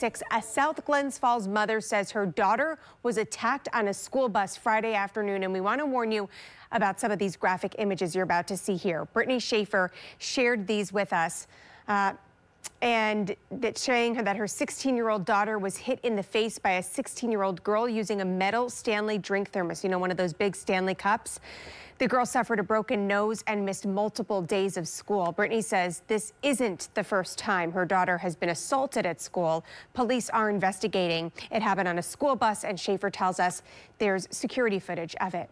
Six, a South Glens Falls mother says her daughter was attacked on a school bus Friday afternoon, and we want to warn you about some of these graphic images you're about to see here. Britney Shaffer shared these with us. Uh, and that saying that her 16-year-old daughter was hit in the face by a 16-year-old girl using a metal Stanley drink thermos, you know, one of those big Stanley cups. The girl suffered a broken nose and missed multiple days of school. Britney says this isn't the first time her daughter has been assaulted at school. Police are investigating. It happened on a school bus, and Shaffer tells us there's security footage of it.